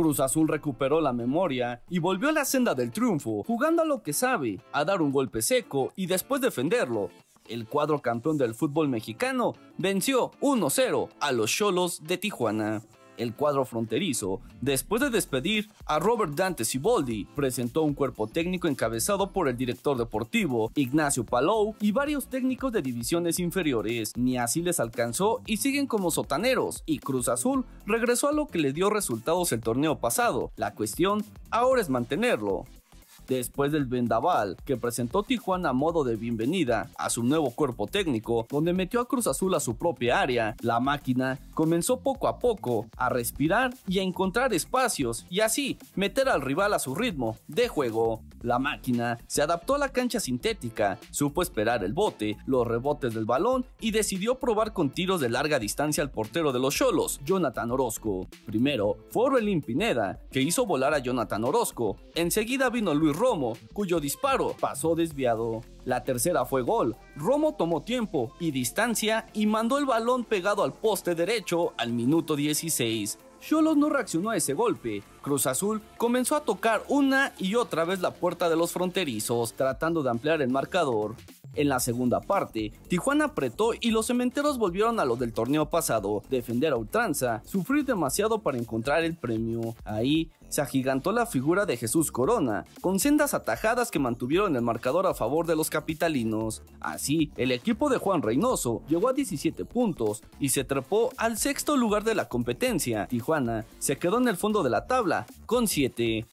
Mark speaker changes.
Speaker 1: Cruz Azul recuperó la memoria y volvió a la senda del triunfo, jugando a lo que sabe, a dar un golpe seco y después defenderlo. El cuadro campeón del fútbol mexicano venció 1-0 a los Cholos de Tijuana el cuadro fronterizo, después de despedir a Robert Dante Siboldi, presentó un cuerpo técnico encabezado por el director deportivo Ignacio Palou y varios técnicos de divisiones inferiores. Ni así les alcanzó y siguen como sotaneros, y Cruz Azul regresó a lo que le dio resultados el torneo pasado. La cuestión ahora es mantenerlo después del vendaval que presentó Tijuana a modo de bienvenida a su nuevo cuerpo técnico, donde metió a Cruz Azul a su propia área, la máquina comenzó poco a poco a respirar y a encontrar espacios y así meter al rival a su ritmo de juego. La máquina se adaptó a la cancha sintética, supo esperar el bote, los rebotes del balón y decidió probar con tiros de larga distancia al portero de los Cholos, Jonathan Orozco. Primero fue Orelín Pineda, que hizo volar a Jonathan Orozco. Enseguida vino Luis Romo, cuyo disparo pasó desviado. La tercera fue gol. Romo tomó tiempo y distancia y mandó el balón pegado al poste derecho al minuto 16. Cholos no reaccionó a ese golpe. Cruz Azul comenzó a tocar una y otra vez la puerta de los fronterizos, tratando de ampliar el marcador. En la segunda parte, Tijuana apretó y los cementeros volvieron a lo del torneo pasado, defender a ultranza, sufrir demasiado para encontrar el premio. Ahí se agigantó la figura de Jesús Corona, con sendas atajadas que mantuvieron el marcador a favor de los capitalinos. Así, el equipo de Juan Reynoso llegó a 17 puntos y se trepó al sexto lugar de la competencia. Tijuana se quedó en el fondo de la tabla con 7.